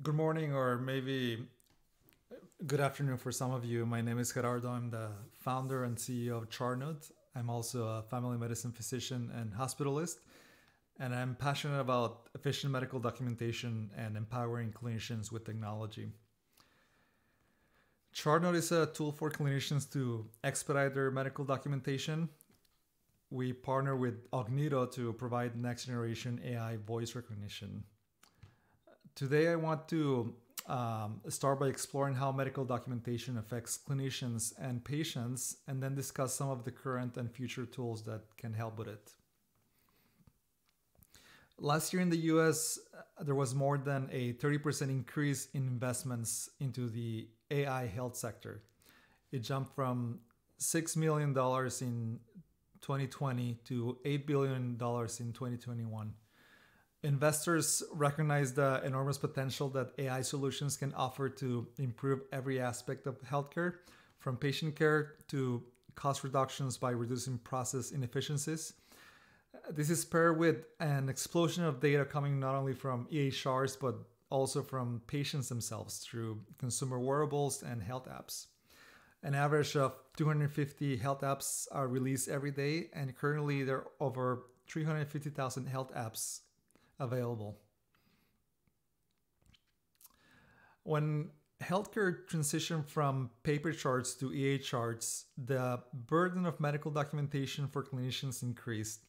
Good morning, or maybe uh, good afternoon for some of you. My name is Gerardo. I'm the founder and CEO of Chartnote. I'm also a family medicine physician and hospitalist, and I'm passionate about efficient medical documentation and empowering clinicians with technology. Chartnote is a tool for clinicians to expedite their medical documentation. We partner with Augnito to provide next generation AI voice recognition. Today, I want to um, start by exploring how medical documentation affects clinicians and patients, and then discuss some of the current and future tools that can help with it. Last year in the US, there was more than a 30% increase in investments into the AI health sector. It jumped from $6 million in 2020 to $8 billion in 2021 investors recognize the enormous potential that AI solutions can offer to improve every aspect of healthcare, from patient care to cost reductions by reducing process inefficiencies. This is paired with an explosion of data coming not only from EHRs but also from patients themselves through consumer wearables and health apps. An average of 250 health apps are released every day, and currently there are over 350,000 health apps available. When healthcare transitioned from paper charts to EHRs, the burden of medical documentation for clinicians increased.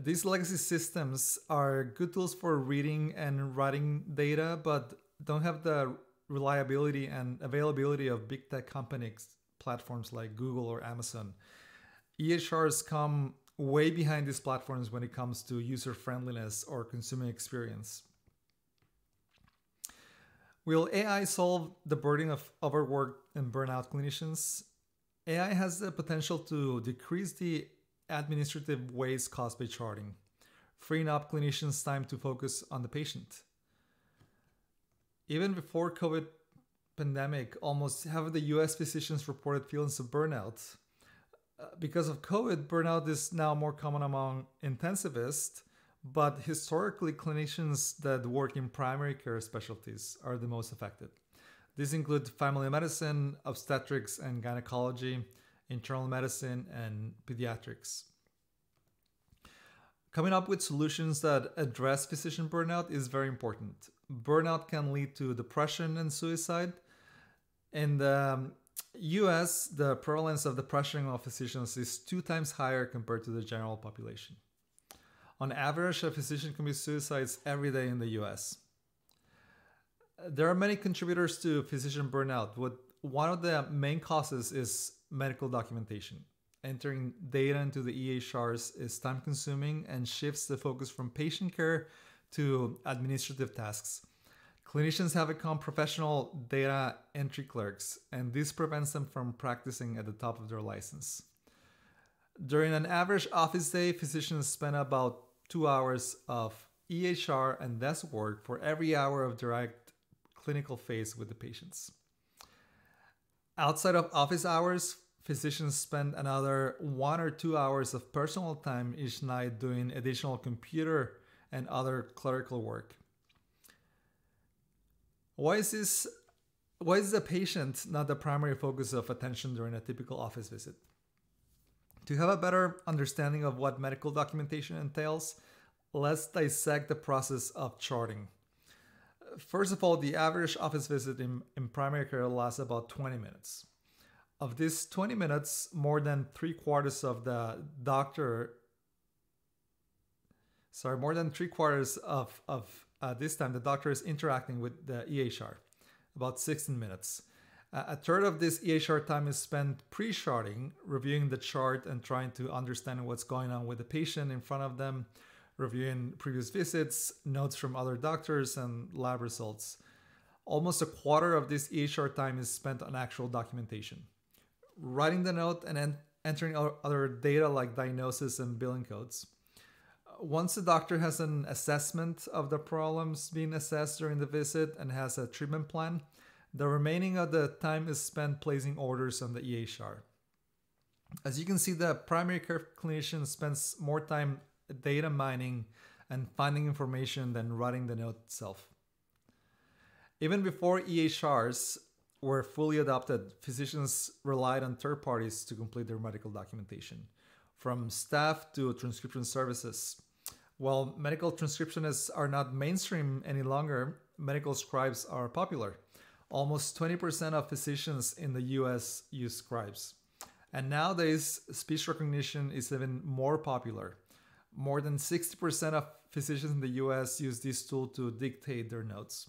These legacy systems are good tools for reading and writing data, but don't have the reliability and availability of big tech companies, platforms like Google or Amazon. EHRs come way behind these platforms when it comes to user friendliness or consumer experience. Will AI solve the burden of overworked and burnout clinicians? AI has the potential to decrease the administrative waste caused by charting, freeing up clinicians' time to focus on the patient. Even before COVID pandemic, almost half of the US physicians reported feelings of burnout, because of COVID, burnout is now more common among intensivists, but historically, clinicians that work in primary care specialties are the most affected. These include family medicine, obstetrics and gynecology, internal medicine, and pediatrics. Coming up with solutions that address physician burnout is very important. Burnout can lead to depression and suicide. And um, US, the prevalence of depression of physicians is two times higher compared to the general population. On average, a physician commits suicides every day in the US. There are many contributors to physician burnout. What one of the main causes is medical documentation. Entering data into the EHRs is time consuming and shifts the focus from patient care to administrative tasks. Clinicians have become professional data entry clerks, and this prevents them from practicing at the top of their license. During an average office day, physicians spend about two hours of EHR and desk work for every hour of direct clinical phase with the patients. Outside of office hours, physicians spend another one or two hours of personal time each night doing additional computer and other clerical work. Why is this? Why is the patient not the primary focus of attention during a typical office visit? To have a better understanding of what medical documentation entails, let's dissect the process of charting. First of all, the average office visit in, in primary care lasts about 20 minutes. Of this 20 minutes, more than three quarters of the doctor, sorry, more than three quarters of, of uh, this time, the doctor is interacting with the EHR, about 16 minutes. Uh, a third of this EHR time is spent pre charting, reviewing the chart and trying to understand what's going on with the patient in front of them, reviewing previous visits, notes from other doctors, and lab results. Almost a quarter of this EHR time is spent on actual documentation. Writing the note and en- entering other data like diagnosis and billing codes once the doctor has an assessment of the problems being assessed during the visit and has a treatment plan, the remaining of the time is spent placing orders on the EHR. As you can see, the primary care clinician spends more time data mining and finding information than writing the note itself. Even before EHRs were fully adopted, physicians relied on third parties to complete their medical documentation, from staff to transcription services. While medical transcriptionists are not mainstream any longer, medical scribes are popular. Almost 20% of physicians in the US use scribes. And nowadays, speech recognition is even more popular. More than 60% of physicians in the US use this tool to dictate their notes.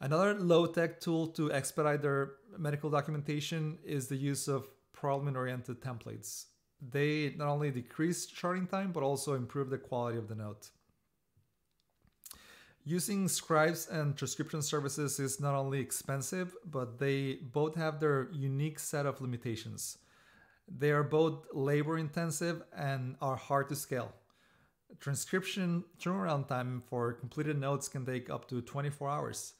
Another low tech tool to expedite their medical documentation is the use of problem oriented templates. They not only decrease charting time, but also improve the quality of the note. Using scribes and transcription services is not only expensive, but they both have their unique set of limitations. They are both labor intensive and are hard to scale. Transcription turnaround time for completed notes can take up to 24 hours.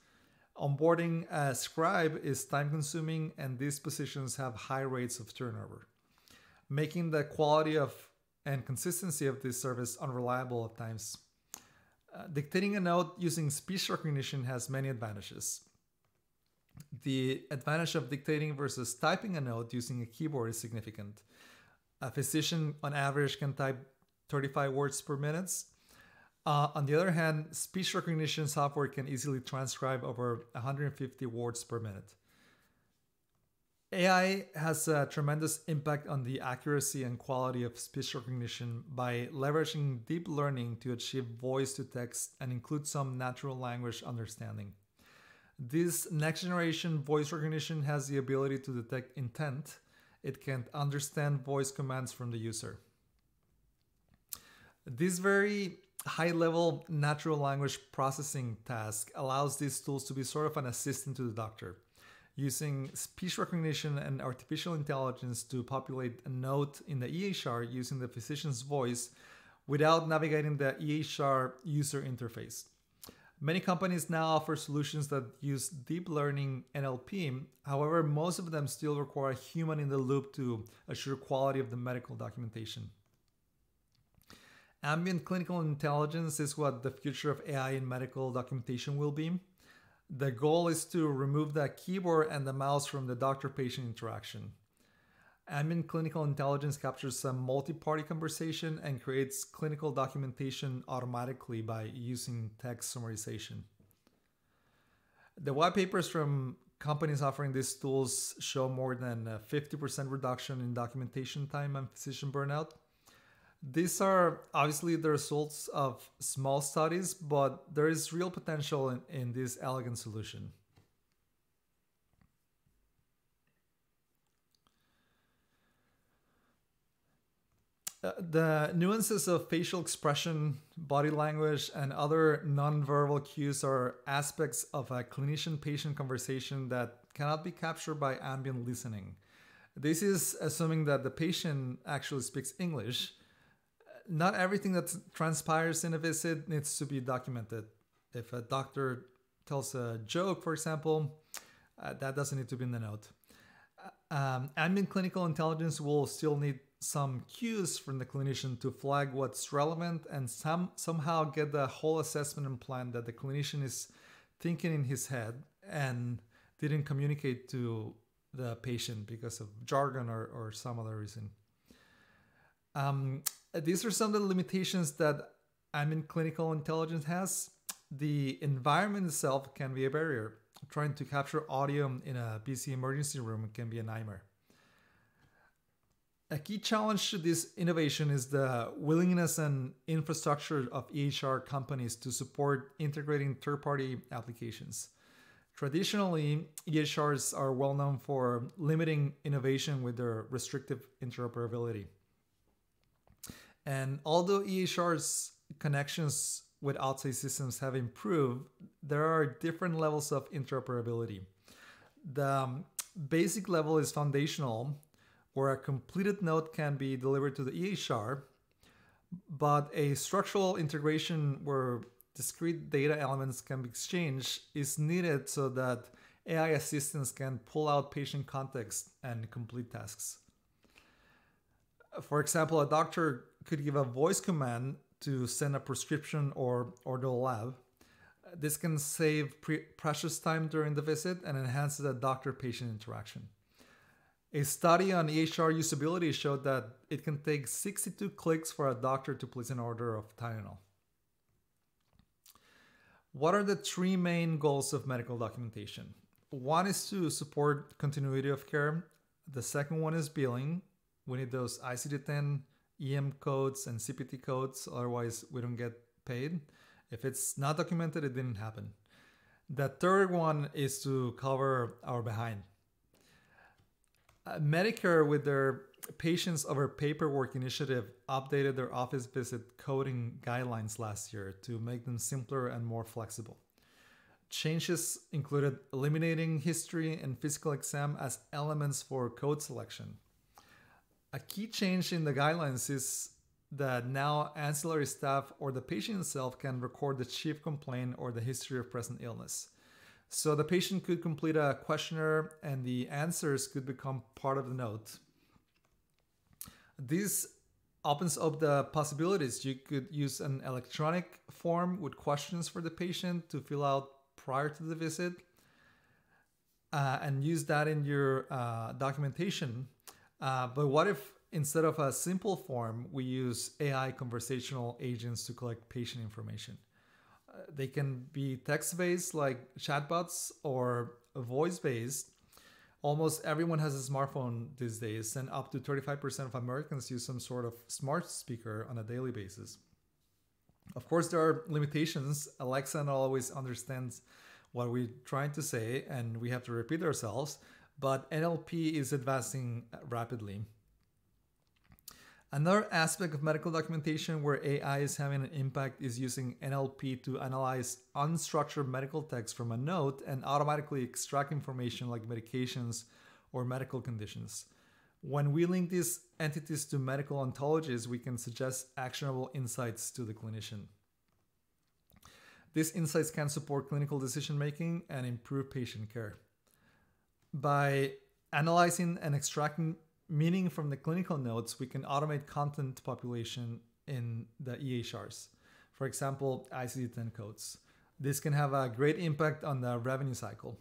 Onboarding a scribe is time consuming, and these positions have high rates of turnover, making the quality of and consistency of this service unreliable at times. Uh, dictating a note using speech recognition has many advantages. The advantage of dictating versus typing a note using a keyboard is significant. A physician, on average, can type 35 words per minute. Uh, on the other hand, speech recognition software can easily transcribe over 150 words per minute. AI has a tremendous impact on the accuracy and quality of speech recognition by leveraging deep learning to achieve voice to text and include some natural language understanding. This next generation voice recognition has the ability to detect intent. It can understand voice commands from the user. This very high level natural language processing task allows these tools to be sort of an assistant to the doctor using speech recognition and artificial intelligence to populate a note in the EHR using the physician's voice without navigating the EHR user interface. Many companies now offer solutions that use deep learning NLP. However, most of them still require a human in the loop to assure quality of the medical documentation. Ambient clinical intelligence is what the future of AI in medical documentation will be. The goal is to remove the keyboard and the mouse from the doctor patient interaction. Ambient clinical intelligence captures some multi party conversation and creates clinical documentation automatically by using text summarization. The white papers from companies offering these tools show more than 50% reduction in documentation time and physician burnout. These are obviously the results of small studies, but there is real potential in, in this elegant solution. Uh, the nuances of facial expression, body language, and other nonverbal cues are aspects of a clinician patient conversation that cannot be captured by ambient listening. This is assuming that the patient actually speaks English, not everything that transpires in a visit needs to be documented. If a doctor tells a joke, for example, uh, that doesn't need to be in the note. Uh, um, ambient clinical intelligence will still need some cues from the clinician to flag what's relevant and some somehow get the whole assessment and plan that the clinician is thinking in his head and didn't communicate to the patient because of jargon or, or some other reason. Um, Uh, these are some of the limitations that ambient clinical intelligence has. The environment itself can be a barrier. Trying to capture audio in a busy emergency room can be a nightmare. A key challenge to this innovation is the willingness and infrastructure of EHR companies to support integrating third party applications. Traditionally, EHRs are well known for limiting innovation with their restrictive interoperability. And although EHR's connections with outside systems have improved, there are different levels of interoperability. The um, basic level is foundational, where a completed note can be delivered to the EHR, but a structural integration where discrete data elements can be exchanged is needed so that AI assistants can pull out patient context and complete tasks. For example, a doctor could give a voice command to send a prescription or order a lab. This can save pre- precious time during the visit and enhances the doctor patient interaction. A study on EHR usability showed that it can take 62 clicks for a doctor to place an order of Tylenol. What are the three main goals of medical documentation? One is to support continuity of care. The second one is billing. We need those ICD 10 EM codes and CPT codes, otherwise, we don't get paid. If it's not documented, it didn't happen. The third one is to cover our behind. Uh, Medicare, with their Patients Over Paperwork initiative, updated their office visit coding guidelines last year to make them simpler and more flexible. Changes included eliminating history and physical exam as elements for code selection. A key change in the guidelines is that now ancillary staff or the patient himself can record the chief complaint or the history of present illness. So the patient could complete a questionnaire and the answers could become part of the note. This opens up the possibilities. You could use an electronic form with questions for the patient to fill out prior to the visit uh, and use that in your uh, documentation. Uh, but what if instead of a simple form, we use AI conversational agents to collect patient information? they can be text based like chatbots or voice based. Almost everyone has a smartphone these days, and up to 35% of Americans use some sort of smart speaker on a daily basis. Of course, there are limitations. Alexa not always understands what we're trying to say, and we have to repeat ourselves, but NLP is advancing rapidly. Another aspect of medical documentation where AI is having an impact is using NLP to analyze unstructured medical text from a note and automatically extract information like medications or medical conditions. When we link these entities to medical ontologies, we can suggest actionable insights to the clinician. These insights can support clinical decision making and improve patient care. By analyzing and extracting meaning from the clinical notes, we can automate content population in the EHRs. For example, ICD-10 codes. This can have a great impact on the revenue cycle.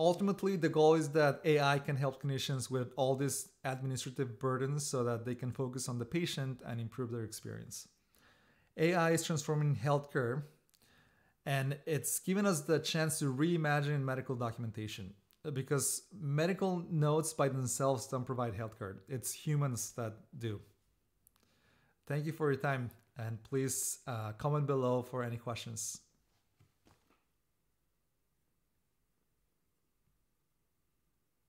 Ultimately, the goal is that AI can help clinicians with all these administrative burdens so that they can focus on the patient and improve their experience. AI is transforming healthcare and it's given us the chance to reimagine medical documentation because medical notes by themselves don't provide healthcare. It's humans that do. Thank you for your time and please uh, comment below for any questions.